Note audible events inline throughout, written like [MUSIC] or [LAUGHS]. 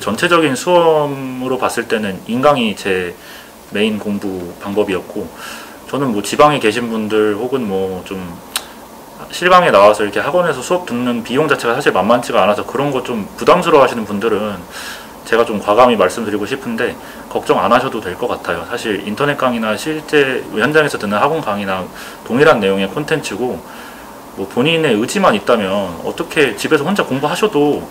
전체적인 수험으로 봤을 때는 인강이 제 메인 공부 방법이었고 저는 뭐 지방에 계신 분들 혹은 뭐 좀 실강에 나와서 이렇게 학원에서 수업 듣는 비용 자체가 사실 만만치가 않아서 그런 거 좀 부담스러워 하시는 분들은 제가 좀 과감히 말씀드리고 싶은데 걱정 안 하셔도 될 것 같아요. 사실 인터넷 강의나 실제 현장에서 듣는 학원 강의나 동일한 내용의 콘텐츠고 뭐 본인의 의지만 있다면 어떻게 집에서 혼자 공부하셔도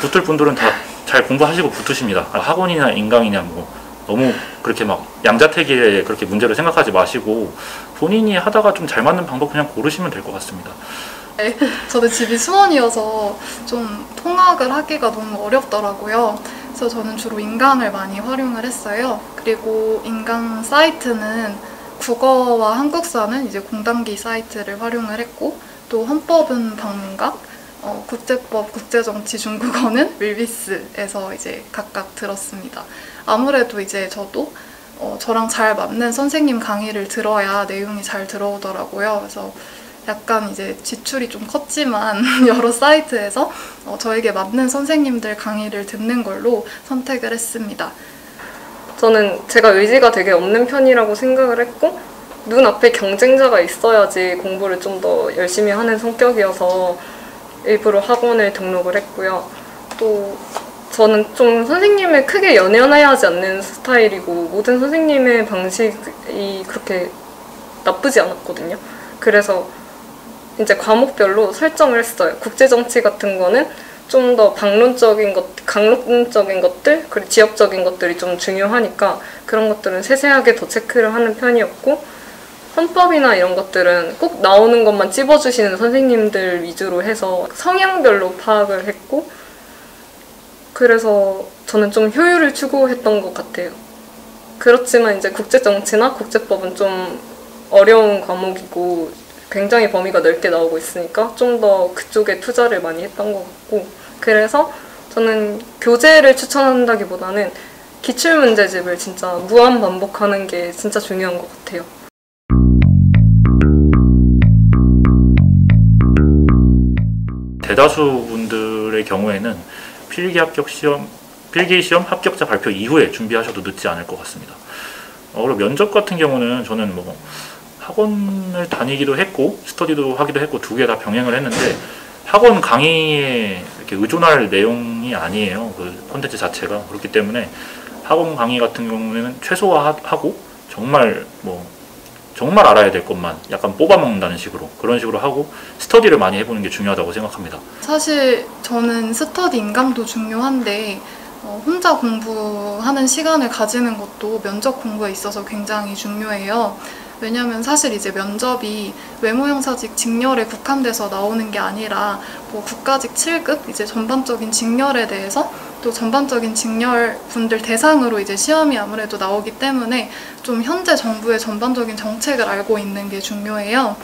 붙을 분들은 다 잘 공부하시고 붙으십니다. 아, 학원이나 인강이냐 뭐 너무 그렇게 막 양자택일에 그렇게 문제를 생각하지 마시고 본인이 하다가 좀 잘 맞는 방법 그냥 고르시면 될 것 같습니다. 네, [LAUGHS] 저도 집이 수원이어서 좀 통학을 하기가 너무 어렵더라고요. 그래서 저는 주로 인강을 많이 활용을 했어요. 그리고 인강 사이트는 국어와 한국사는 이제 공단기 사이트를 활용을 했고 또 헌법은 방문각, 어, 국제법, 국제정치, 중국어는 윌비스에서 이제 각각 들었습니다. 아무래도 이제 저도 어, 저랑 잘 맞는 선생님 강의를 들어야 내용이 잘 들어오더라고요. 그래서 약간 이제 지출이 좀 컸지만 [LAUGHS] 여러 사이트에서 어, 저에게 맞는 선생님들 강의를 듣는 걸로 선택을 했습니다. 저는 제가 의지가 되게 없는 편이라고 생각을 했고 눈앞에 경쟁자가 있어야지 공부를 좀 더 열심히 하는 성격이어서 일부러 학원을 등록을 했고요. 또 저는 좀 선생님을 크게 연연해야 하지 않는 스타일이고 모든 선생님의 방식이 그렇게 나쁘지 않았거든요. 그래서 이제 과목별로 설정을 했어요. 국제정치 같은 거는 좀 더 방론적인 것, 강론적인 것들, 그리고 지역적인 것들이 좀 중요하니까 그런 것들은 세세하게 더 체크를 하는 편이었고 헌법이나 이런 것들은 꼭 나오는 것만 찝어주시는 선생님들 위주로 해서 성향별로 파악을 했고 그래서 저는 좀 효율을 추구했던 것 같아요. 그렇지만 이제 국제정치나 국제법은 좀 어려운 과목이고 굉장히 범위가 넓게 나오고 있으니까 좀 더 그쪽에 투자를 많이 했던 것 같고 그래서 저는 교재를 추천한다기보다는 기출문제집을 진짜 무한 반복하는 게 진짜 중요한 것 같아요. 대다수 분들의 경우에는 필기 합격 시험, 필기 시험 합격자 발표 이후에 준비하셔도 늦지 않을 것 같습니다. 어, 그리고 면접 같은 경우는 저는 뭐 학원을 다니기도 했고 스터디도 하기도 했고 두 개 다 병행을 했는데 학원 강의에 이렇게 의존할 내용이 아니에요. 그 콘텐츠 자체가 그렇기 때문에 학원 강의 같은 경우에는 최소화하고 정말 뭐 정말 알아야 될 것만 약간 뽑아먹는다는 식으로 그런 식으로 하고 스터디를 많이 해보는 게 중요하다고 생각합니다. 사실 저는 스터디 인강도 중요한데 어, 혼자 공부하는 시간을 가지는 것도 면접 공부에 있어서 굉장히 중요해요. 왜냐하면 사실 이제 면접이 외모형사직 직렬에 국한돼서 나오는 게 아니라 뭐 국가직 7급 이제 전반적인 직렬에 대해서 또 전반적인 직렬 분들 대상으로 이제 시험이 아무래도 나오기 때문에 좀 현재 정부의 전반적인 정책을 알고 있는 게 중요해요.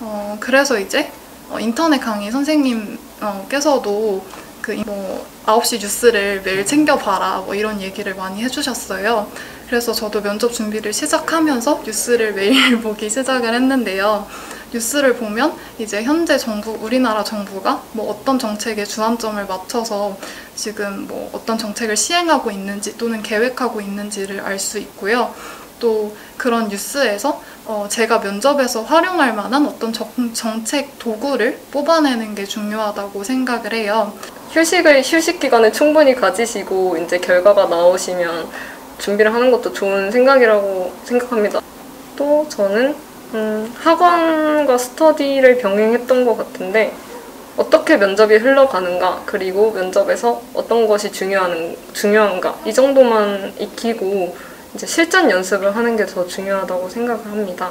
어, 그래서 이제 어, 인터넷 강의 선생님께서도 그뭐 9시 뉴스를 매일 챙겨봐라 뭐 이런 얘기를 많이 해주셨어요. 그래서 저도 면접 준비를 시작하면서 뉴스를 매일 [LAUGHS] 보기 시작을 했는데요. 뉴스를 보면 이제 현재 정부, 우리나라 정부가 뭐 어떤 정책에 주안점을 맞춰서 지금 뭐 어떤 정책을 시행하고 있는지 또는 계획하고 있는지를 알 수 있고요. 또 그런 뉴스에서 어 제가 면접에서 활용할 만한 어떤 정, 정책 도구를 뽑아내는 게 중요하다고 생각을 해요. 휴식을 휴식 기간을 충분히 가지시고 이제 결과가 나오시면 준비를 하는 것도 좋은 생각이라고 생각합니다. 또 저는 음, 학원과 스터디를 병행했던 것 같은데 어떻게 면접이 흘러가는가 그리고 면접에서 어떤 것이 중요한, 중요한가 이 정도만 익히고 이제 실전 연습을 하는 게 더 중요하다고 생각을 합니다.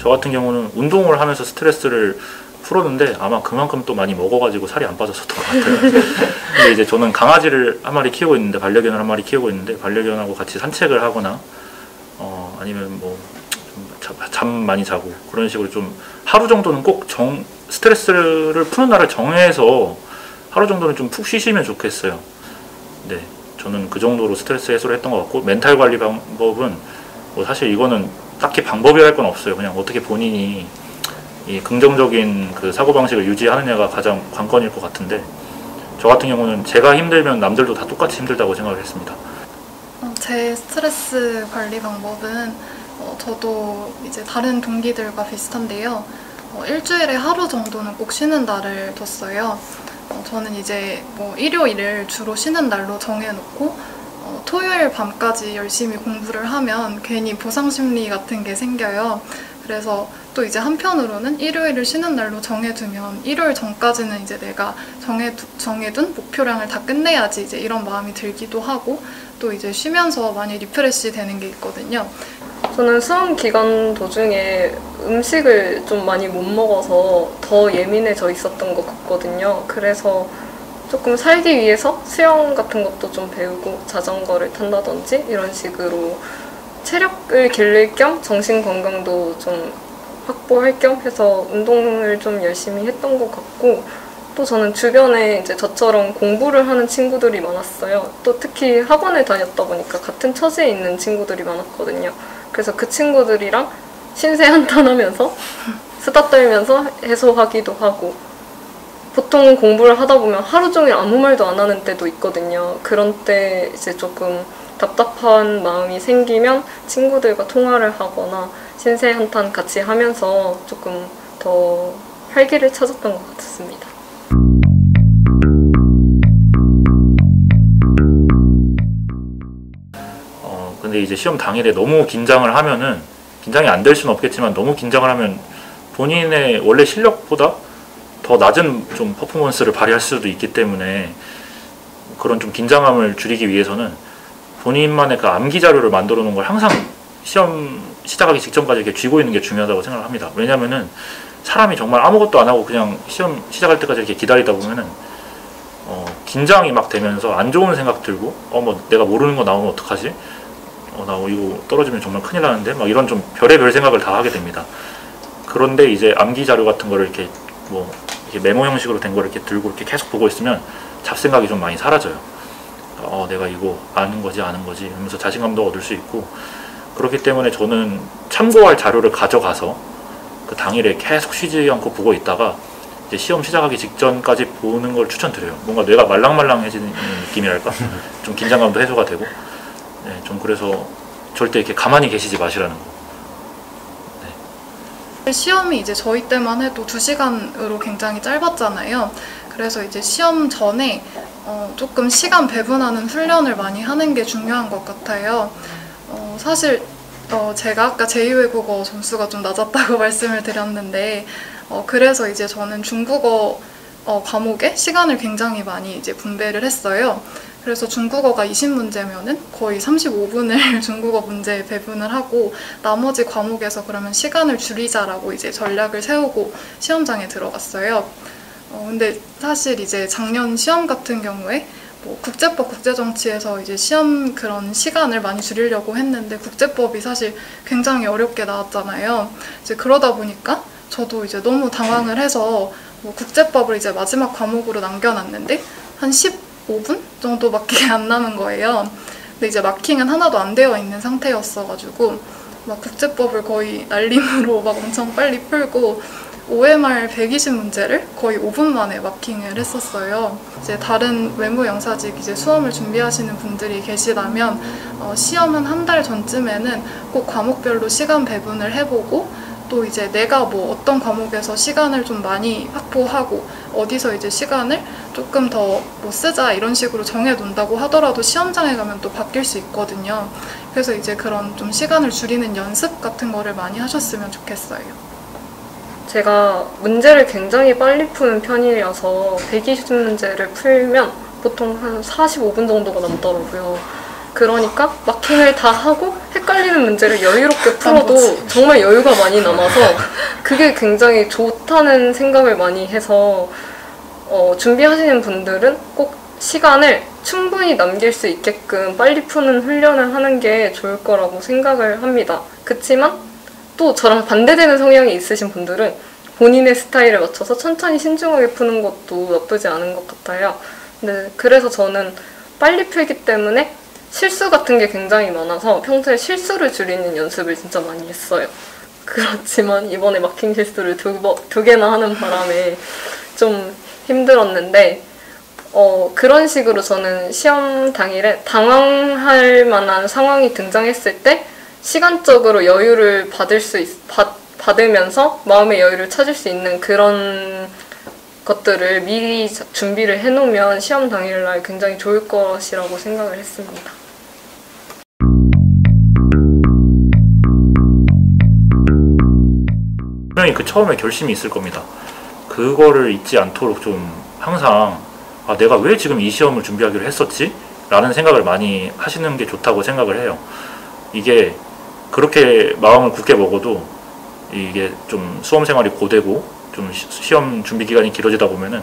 저 같은 경우는 운동을 하면서 스트레스를 풀었는데 아마 그만큼 또 많이 먹어가지고 살이 안 빠졌었던 것 같아요. [LAUGHS] 근데 이제 저는 강아지를 한 마리 키우고 있는데 반려견을 한 마리 키우고 있는데 반려견하고 같이 산책을 하거나 어 아니면 뭐 잠 많이 자고 그런 식으로 좀 하루 정도는 꼭 정 스트레스를 푸는 날을 정해서 하루 정도는 좀 푹 쉬시면 좋겠어요. 네, 저는 그 정도로 스트레스 해소를 했던 것 같고 멘탈 관리 방법은 뭐 사실 이거는 딱히 방법이랄 건 없어요. 그냥 어떻게 본인이 이 긍정적인 그 사고 방식을 유지하느냐가 가장 관건일 것 같은데 저 같은 경우는 제가 힘들면 남들도 다 똑같이 힘들다고 생각을 했습니다. 어, 제 스트레스 관리 방법은 어, 저도 이제 다른 동기들과 비슷한데요. 어, 일주일에 하루 정도는 꼭 쉬는 날을 뒀어요. 어, 저는 이제 뭐 일요일을 주로 쉬는 날로 정해놓고 어, 토요일 밤까지 열심히 공부를 하면 괜히 보상 심리 같은 게 생겨요. 그래서 또 이제 한편으로는 일요일을 쉬는 날로 정해두면 일요일 전까지는 이제 내가 정해두, 정해둔 목표량을 다 끝내야지 이제 이런 마음이 들기도 하고 또 이제 쉬면서 많이 refresh 되는 게 있거든요. 저는 수험 기간 도중에 음식을 좀 많이 못 먹어서 더 예민해져 있었던 것 같거든요. 그래서 조금 살기 위해서 수영 같은 것도 좀 배우고 자전거를 탄다든지 이런 식으로 체력을 기를 겸 정신 건강도 좀 확보할 겸 해서 운동을 좀 열심히 했던 것 같고 또 저는 주변에 이제 저처럼 공부를 하는 친구들이 많았어요. 또 특히 학원을 다녔다 보니까 같은 처지에 있는 친구들이 많았거든요. 그래서 그 친구들이랑 신세 한탄하면서 [LAUGHS] 수다 떨면서 해소하기도 하고 보통 공부를 하다 보면 하루 종일 아무 말도 안 하는 때도 있거든요. 그런 때 이제 조금 답답한 마음이 생기면 친구들과 통화를 하거나 신세 한탄 같이 하면서 조금 더 활기를 찾았던 것 같습니다. 어, 근데 이제 시험 당일에 너무 긴장을 하면은 긴장이 안 될 수는 없겠지만 너무 긴장을 하면 본인의 원래 실력보다 더 낮은 좀 퍼포먼스를 발휘할 수도 있기 때문에 그런 좀 긴장감을 줄이기 위해서는 본인만의 그 암기 자료를 만들어 놓은 걸 항상 시험 시작하기 직전까지 이렇게 쥐고 있는 게 중요하다고 생각을 합니다. 왜냐면은 사람이 정말 아무것도 안 하고 그냥 시험 시작할 때까지 이렇게 기다리다 보면은 어, 긴장이 막 되면서 안 좋은 생각 들고 어 뭐 내가 모르는 거 나오면 어떡하지? 어 나 이거 떨어지면 정말 큰일 나는데 막 이런 좀 별의별 생각을 다 하게 됩니다. 그런데 이제 암기 자료 같은 거를 이렇게 뭐 이렇게 메모 형식으로 된 거를 이렇게 들고 이렇게 계속 보고 있으면 잡생각이 좀 많이 사라져요. 어 내가 이거 아는 거지 아는 거지 하면서 자신감도 얻을 수 있고 그렇기 때문에 저는 참고할 자료를 가져가서 그 당일에 계속 쉬지 않고 보고 있다가 이제 시험 시작하기 직전까지 보는 걸 추천드려요. 뭔가 뇌가 말랑말랑해지는 느낌이랄까? [LAUGHS] 좀 긴장감도 해소가 되고, 네, 좀 그래서 절대 이렇게 가만히 계시지 마시라는 거. 시험이 이제 저희 때만 해도 2시간으로 굉장히 짧았잖아요. 그래서 이제 시험 전에 어, 조금 시간 배분하는 훈련을 많이 하는 게 중요한 것 같아요. 어, 사실 어, 제가 아까 제2외국어 점수가 좀 낮았다고 [LAUGHS] 말씀을 드렸는데 어, 그래서 이제 저는 중국어 어, 과목에 시간을 굉장히 많이 이제 분배를 했어요. 그래서 중국어가 20문제면은 거의 35분을 [LAUGHS] 중국어 문제에 배분을 하고 나머지 과목에서 그러면 시간을 줄이자라고 이제 전략을 세우고 시험장에 들어갔어요. 어, 근데 사실 이제 작년 시험 같은 경우에 뭐 국제법 국제정치에서 이제 시험 그런 시간을 많이 줄이려고 했는데 국제법이 사실 굉장히 어렵게 나왔잖아요. 이제 그러다 보니까 저도 이제 너무 당황을 해서 뭐 국제법을 이제 마지막 과목으로 남겨놨는데 한 15분 정도 밖에 안 남은 거예요. 근데 이제 마킹은 하나도 안 되어 있는 상태였어가지고 막 국제법을 거의 날림으로 [LAUGHS] 막 엄청 빨리 풀고 OMR 120문제를 거의 5분 만에 마킹을 했었어요. 이제 다른 외무 영사직 이제 수험을 준비하시는 분들이 계시다면 어, 시험 한 한 달 전쯤에는 꼭 과목별로 시간 배분을 해보고 또 이제 내가 뭐 어떤 과목에서 시간을 좀 많이 확보하고 어디서 이제 시간을 조금 더 뭐 쓰자 이런 식으로 정해 놓는다고 하더라도 시험장에 가면 또 바뀔 수 있거든요. 그래서 이제 그런 좀 시간을 줄이는 연습 같은 거를 많이 하셨으면 좋겠어요. 제가 문제를 굉장히 빨리 푸는 편이어서 120문제를 풀면 보통 한 45분 정도가 남더라고요. 그러니까 마킹을 다 하고 헷갈리는 문제를 여유롭게 풀어도 정말 여유가 많이 남아서 그게 굉장히 좋다는 생각을 많이 해서 어, 준비하시는 분들은 꼭 시간을 충분히 남길 수 있게끔 빨리 푸는 훈련을 하는 게 좋을 거라고 생각을 합니다. 그렇지만 또 저랑 반대되는 성향이 있으신 분들은 본인의 스타일에 맞춰서 천천히 신중하게 푸는 것도 나쁘지 않은 것 같아요. 근데 그래서 저는 빨리 풀기 때문에 실수 같은 게 굉장히 많아서 평소에 실수를 줄이는 연습을 진짜 많이 했어요. [LAUGHS] 그렇지만 이번에 마킹 실수를 두, 번- 두 개나 하는 바람에 좀 힘들었는데 어, 그런 식으로 저는 시험 당일에 당황할 만한 상황이 등장했을 때 시간적으로 여유를 받을 수 있, 받, 받으면서 마음의 여유를 찾을 수 있는 그런 것들을 미리 자- 준비를 해놓으면 시험 당일날 굉장히 좋을 것이라고 생각을 했습니다. 분명히 그 처음에 결심이 있을 겁니다. 그거를 잊지 않도록 좀 항상 아, 내가 왜 지금 이 시험을 준비하기로 했었지? 라는 생각을 많이 하시는 게 좋다고 생각을 해요. 이게 그렇게 마음을 굳게 먹어도 이게 좀 수험 생활이 고되고 좀 시- 시험 준비 기간이 길어지다 보면은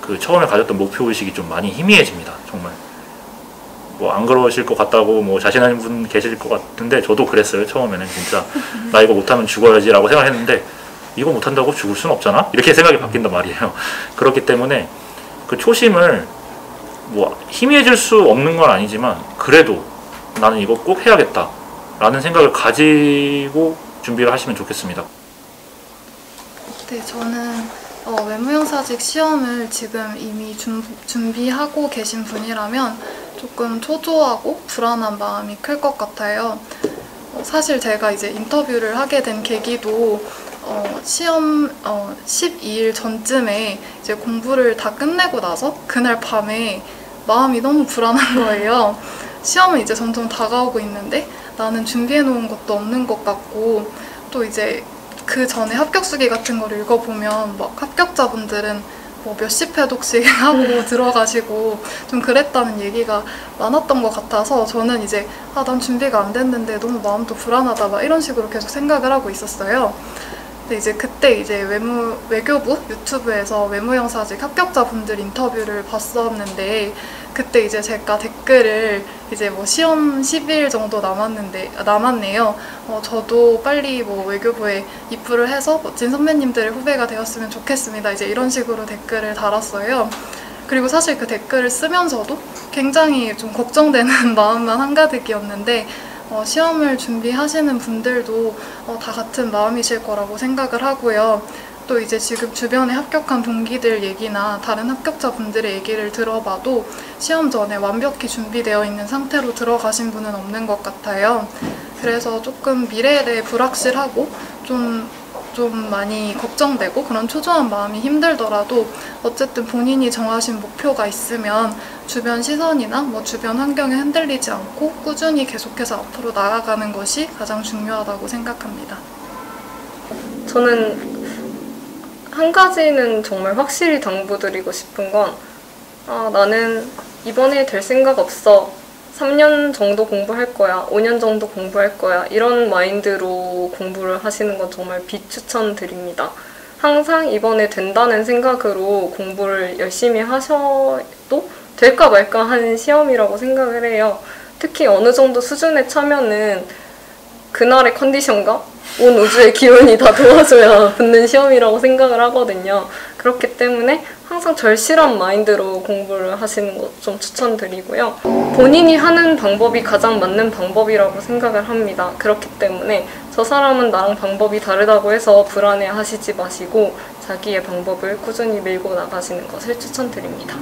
그 처음에 가졌던 목표 의식이 좀 많이 희미해집니다. 정말. 뭐 안 그러실 것 같다고 뭐 자신하는 분 계실 것 같은데 저도 그랬어요 처음에는 진짜 [LAUGHS] 나 이거 못하면 죽어야지라고 생각했는데 이거 못한다고 죽을 순 없잖아 이렇게 생각이 바뀐단 말이에요 [LAUGHS] 그렇기 때문에 그 초심을 뭐 희미해질 수 없는 건 아니지만 그래도 나는 이거 꼭 해야겠다 라는 생각을 가지고 준비를 하시면 좋겠습니다 네, 저는 어, 외무형사직 시험을 지금 이미 준, 준비하고 계신 분이라면 조금 초조하고 불안한 마음이 클 것 같아요. 어, 사실 제가 이제 인터뷰를 하게 된 계기도 어, 시험 어, 12일 전쯤에 이제 공부를 다 끝내고 나서 그날 밤에 마음이 너무 불안한 거예요. 시험은 이제 점점 다가오고 있는데 나는 준비해 놓은 것도 없는 것 같고 또 이제 그 전에 합격 수기 같은 걸 읽어보면 막 합격자분들은 뭐 몇십 회독씩 [LAUGHS] 하고 들어가시고 좀 그랬다는 얘기가 많았던 것 같아서 저는 이제 아 난 준비가 안 됐는데 너무 마음도 불안하다 막 이런 식으로 계속 생각을 하고 있었어요. 근데 이제 그때 이제 외무 외교부 유튜브에서 외무영사직 합격자분들 인터뷰를 봤었는데 그때 이제 제가 댓글을 이제 뭐 시험 10일 정도 남았는데 아, 남았네요. 어, 저도 빨리 뭐 외교부에 입부를 해서 멋진 선배님들의 후배가 되었으면 좋겠습니다. 이제 이런 식으로 댓글을 달았어요. 그리고 사실 그 댓글을 쓰면서도 굉장히 좀 걱정되는 [LAUGHS] 마음만 한가득이었는데 어, 시험을 준비하시는 분들도 어, 다 같은 마음이실 거라고 생각을 하고요. 또 이제 지금 주변에 합격한 동기들 얘기나 다른 합격자분들의 얘기를 들어봐도 시험 전에 완벽히 준비되어 있는 상태로 들어가신 분은 없는 것 같아요. 그래서 조금 미래에 대해 불확실하고 좀, 좀 많이 걱정되고 그런 초조한 마음이 힘들더라도 어쨌든 본인이 정하신 목표가 있으면 주변 시선이나 뭐 주변 환경에 흔들리지 않고 꾸준히 계속해서 앞으로 나아가는 것이 가장 중요하다고 생각합니다. 저는 한 가지는 정말 확실히 당부드리고 싶은 건 아, 나는 이번에 될 생각 없어. 3년 정도 공부할 거야. 5년 정도 공부할 거야. 이런 마인드로 공부를 하시는 건 정말 비추천드립니다. 항상 이번에 된다는 생각으로 공부를 열심히 하셔도 될까 말까 하는 시험이라고 생각을 해요. 특히 어느 정도 수준에 차면은 그날의 컨디션과 온 우주의 기운이 다 도와줘야 붙는 시험이라고 생각을 하거든요. 그렇기 때문에 항상 절실한 마인드로 공부를 하시는 것 좀 추천드리고요. 본인이 하는 방법이 가장 맞는 방법이라고 생각을 합니다. 그렇기 때문에 저 사람은 나랑 방법이 다르다고 해서 불안해 하시지 마시고 자기의 방법을 꾸준히 밀고 나가시는 것을 추천드립니다.